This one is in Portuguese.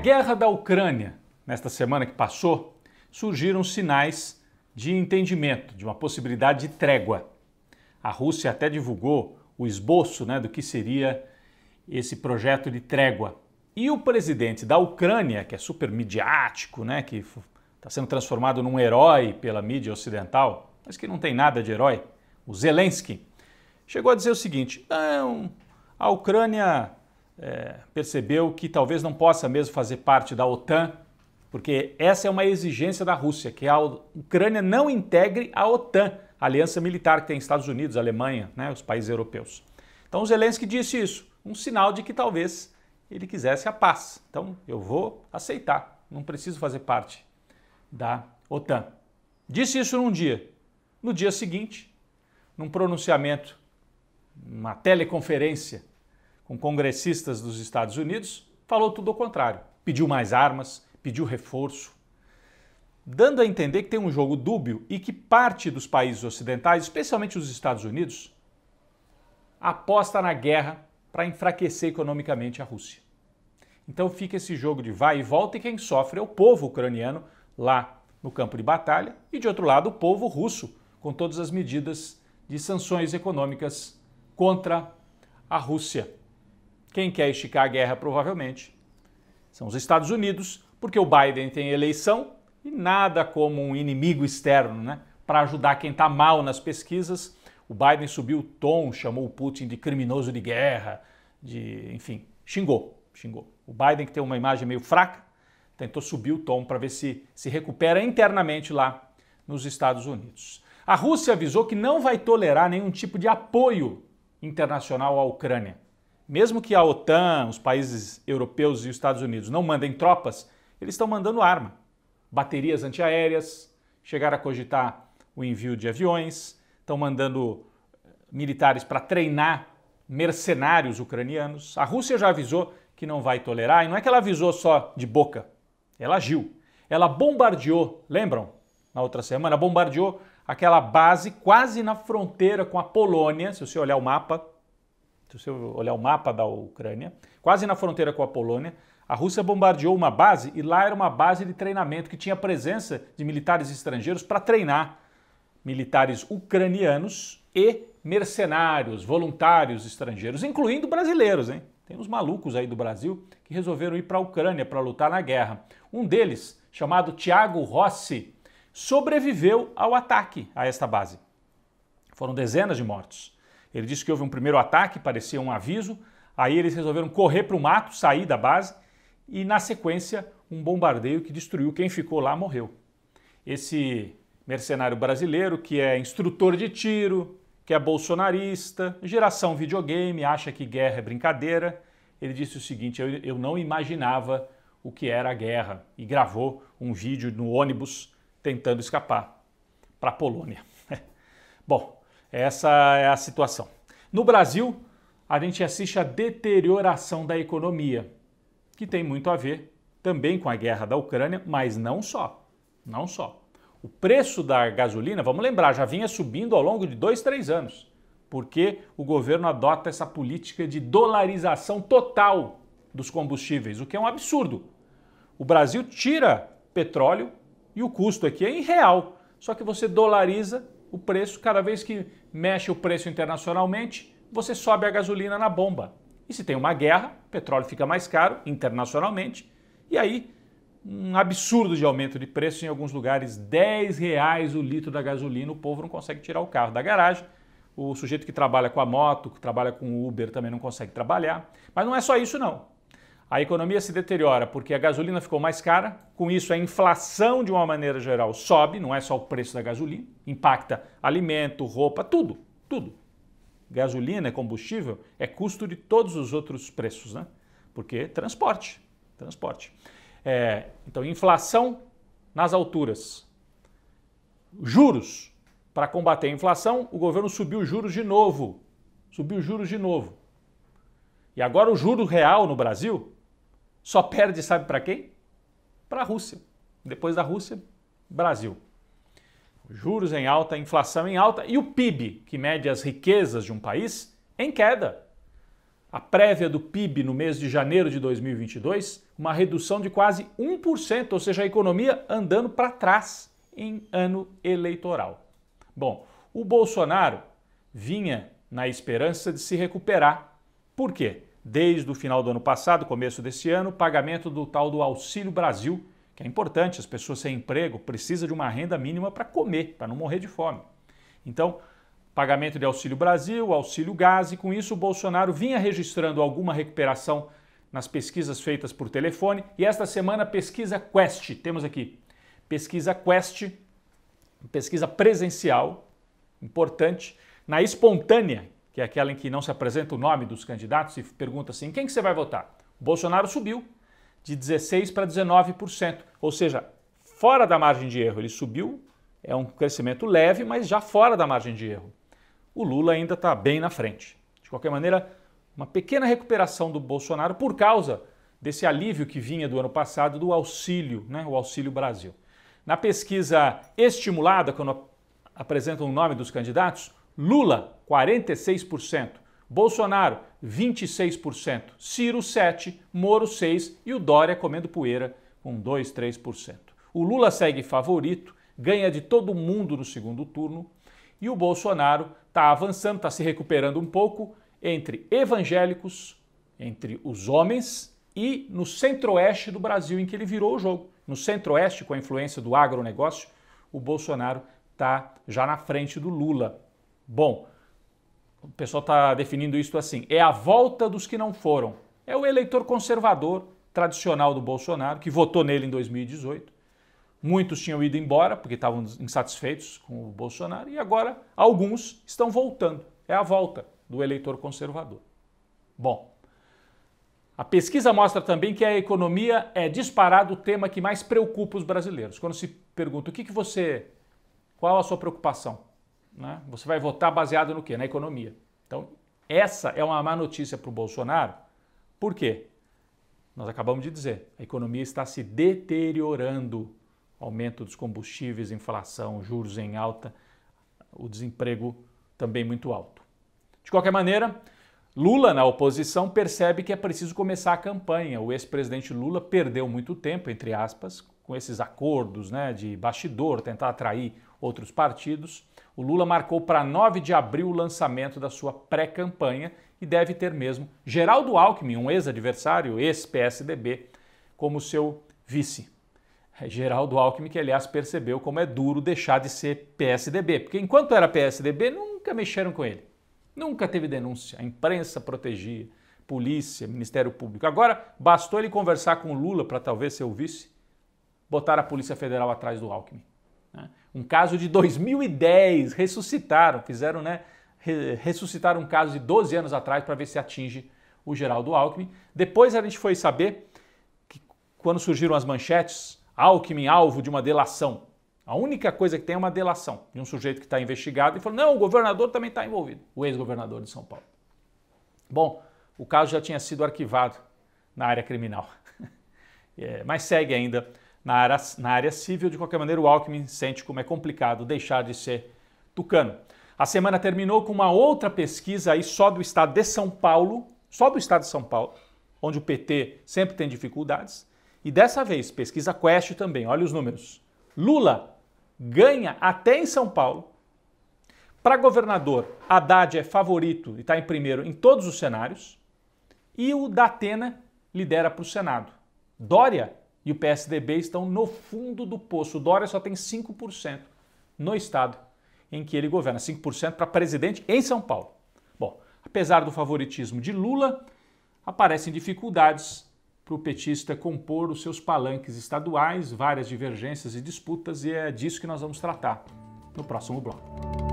guerra da Ucrânia, nesta semana que passou, surgiram sinais de entendimento, de uma possibilidade de trégua. A Rússia até divulgou o esboço né, do que seria esse projeto de trégua. E o presidente da Ucrânia, que é super midiático, né, que está sendo transformado num herói pela mídia ocidental, mas que não tem nada de herói, o Zelensky, chegou a dizer o seguinte: não, a Ucrânia é, percebeu que talvez não possa mesmo fazer parte da OTAN, porque essa é uma exigência da Rússia, que a Ucrânia não integre a OTAN, a aliança militar que tem Estados Unidos, Alemanha, né, os países europeus. Então Zelensky disse isso, um sinal de que talvez ele quisesse a paz. Então eu vou aceitar, não preciso fazer parte da OTAN. Disse isso num dia. No dia seguinte, num pronunciamento, uma teleconferência com congressistas dos Estados Unidos, falou tudo o contrário. Pediu mais armas, pediu reforço, dando a entender que tem um jogo dúbio e que parte dos países ocidentais, especialmente os Estados Unidos, aposta na guerra para enfraquecer economicamente a Rússia. Então fica esse jogo de vai e volta e quem sofre é o povo ucraniano lá no campo de batalha e de outro lado o povo russo com todas as medidas de sanções econômicas contra a Rússia. Quem quer esticar a guerra, provavelmente, são os Estados Unidos, porque o Biden tem eleição e nada como um inimigo externo né, para ajudar quem está mal nas pesquisas. O Biden subiu o tom, chamou o Putin de criminoso de guerra, de, enfim, xingou, xingou. O Biden, que tem uma imagem meio fraca, tentou subir o tom para ver se se recupera internamente lá nos Estados Unidos. A Rússia avisou que não vai tolerar nenhum tipo de apoio internacional à Ucrânia. Mesmo que a OTAN, os países europeus e os Estados Unidos não mandem tropas, eles estão mandando arma, baterias antiaéreas, chegaram a cogitar o envio de aviões, estão mandando eh, militares para treinar mercenários ucranianos. A Rússia já avisou que não vai tolerar, e não é que ela avisou só de boca, ela agiu. Ela bombardeou, lembram? Na outra semana, bombardeou aquela base quase na fronteira com a Polônia, se você olhar o mapa, se você olhar o mapa da Ucrânia, quase na fronteira com a Polônia, a Rússia bombardeou uma base e lá era uma base de treinamento que tinha presença de militares estrangeiros para treinar militares ucranianos e mercenários, voluntários estrangeiros, incluindo brasileiros, hein? Tem uns malucos aí do Brasil que resolveram ir para a Ucrânia para lutar na guerra. Um deles, chamado Tiago Rossi, sobreviveu ao ataque a esta base. Foram dezenas de mortos. Ele disse que houve um primeiro ataque, parecia um aviso, aí eles resolveram correr para o mato, sair da base e, na sequência, um bombardeio que destruiu quem ficou lá morreu. Esse mercenário brasileiro, que é instrutor de tiro, que é bolsonarista, geração videogame, acha que guerra é brincadeira, ele disse o seguinte: eu, não imaginava o que era a guerra e gravou um vídeo no ônibus tentando escapar para a Polônia. Bom, essa é a situação. No Brasil, a gente assiste a deterioração da economia, que tem muito a ver também com a guerra da Ucrânia, mas não só. Não só. O preço da gasolina, vamos lembrar, já vinha subindo ao longo de dois, três anos, porque o governo adota essa política de dolarização total dos combustíveis, o que é um absurdo. O Brasil tira petróleo e o custo aqui é em real, só que você dolariza o preço, cada vez que mexe o preço internacionalmente, você sobe a gasolina na bomba. E se tem uma guerra, o petróleo fica mais caro internacionalmente, e aí um absurdo de aumento de preço em alguns lugares, 10 reais o litro da gasolina, o povo não consegue tirar o carro da garagem, o sujeito que trabalha com a moto, que trabalha com Uber também não consegue trabalhar. Mas não é só isso não. A economia se deteriora porque a gasolina ficou mais cara, com isso a inflação de uma maneira geral sobe, não é só o preço da gasolina, impacta alimento, roupa, tudo, tudo. Gasolina, combustível, é custo de todos os outros preços, né? Porque transporte, transporte. É, então, inflação nas alturas. Juros. Para combater a inflação, o governo subiu os juros de novo. Subiu os juros de novo. E agora o juro real no Brasil só perde, sabe para quem? Para a Rússia. Depois da Rússia, Brasil. Juros em alta, inflação em alta e o PIB, que mede as riquezas de um país, em queda. a prévia do PIB no mês de janeiro de 2022, uma redução de quase 1%, ou seja, a economia andando para trás em ano eleitoral. Bom, o Bolsonaro vinha na esperança de se recuperar. Por quê? Desde o final do ano passado, começo desse ano, o pagamento do tal do Auxílio Brasil, que é importante, as pessoas sem emprego precisam de uma renda mínima para comer, para não morrer de fome. Então, pagamento de Auxílio Brasil, Auxílio Gás, e com isso o Bolsonaro vinha registrando alguma recuperação nas pesquisas feitas por telefone. E esta semana, pesquisa Quest, temos aqui pesquisa Quest, pesquisa presencial, importante, na espontânea, que é aquela em que não se apresenta o nome dos candidatos e pergunta assim: quem que você vai votar? O Bolsonaro subiu de 16% para 19%, ou seja, fora da margem de erro. Ele subiu, é um crescimento leve, mas já fora da margem de erro o Lula ainda está bem na frente. De qualquer maneira, uma pequena recuperação do Bolsonaro por causa desse alívio que vinha do ano passado do auxílio, né, o Auxílio Brasil. Na pesquisa estimulada, quando apresentam o nome dos candidatos, Lula, 46%, Bolsonaro, 26%, Ciro, 7%, Moro, 6% e o Dória comendo poeira com 2, 3%. O Lula segue favorito, ganha de todo mundo no segundo turno e o Bolsonaro está avançando, está se recuperando um pouco entre evangélicos, entre os homens e no centro-oeste do Brasil, em que ele virou o jogo. No centro-oeste, com a influência do agronegócio, o Bolsonaro está já na frente do Lula. Bom, o pessoal está definindo isso assim: é a volta dos que não foram. É o eleitor conservador tradicional do Bolsonaro, que votou nele em 2018 Muitos tinham ido embora porque estavam insatisfeitos com o Bolsonaro e agora alguns estão voltando. É a volta do eleitor conservador. Bom, a pesquisa mostra também que a economia é disparado o tema que mais preocupa os brasileiros. Quando se pergunta o que, que você. qual a sua preocupação? Né? Você vai votar baseado no quê? Na economia. Então, essa é uma má notícia para o Bolsonaro. Por quê? Nós acabamos de dizer, a economia está se deteriorando aumento dos combustíveis, inflação, juros em alta, o desemprego também muito alto. De qualquer maneira, Lula, na oposição, percebe que é preciso começar a campanha. O ex-presidente Lula perdeu muito tempo, entre aspas, com esses acordos né, de bastidor, tentar atrair outros partidos. O Lula marcou para 9 de abril o lançamento da sua pré-campanha e deve ter mesmo Geraldo Alckmin, um ex-adversário, ex-PSDB, como seu vice. É Geraldo Alckmin, que aliás percebeu como é duro deixar de ser PSDB, porque enquanto era PSDB nunca mexeram com ele, nunca teve denúncia, a imprensa protegia, polícia, Ministério Público. Agora bastou ele conversar com Lula para talvez ser o vice, botar a Polícia Federal atrás do Alckmin. Né? Um caso de 2010, ressuscitaram, fizeram, né? Ressuscitaram um caso de 12 anos atrás para ver se atinge o Geraldo Alckmin. Depois a gente foi saber que quando surgiram as manchetes Alckmin alvo de uma delação. A única coisa que tem é uma delação de um sujeito que está investigado e falou: não, o governador também está envolvido, o ex-governador de São Paulo. Bom, o caso já tinha sido arquivado na área criminal, é, mas segue ainda na área, na área civil. De qualquer maneira, o Alckmin sente como é complicado deixar de ser tucano. A semana terminou com uma outra pesquisa aí só do estado de São Paulo, só do estado de São Paulo, onde o PT sempre tem dificuldades. E dessa vez, pesquisa Quest também, olha os números. Lula ganha até em São Paulo. Para governador, Haddad é favorito e está em primeiro em todos os cenários. E o Datena lidera para o Senado. Dória e o PSDB estão no fundo do poço. O Dória só tem 5% no estado em que ele governa, 5% para presidente em São Paulo. Bom, apesar do favoritismo de Lula, aparecem dificuldades para o petista compor os seus palanques estaduais, várias divergências e disputas, e é disso que nós vamos tratar no próximo bloco.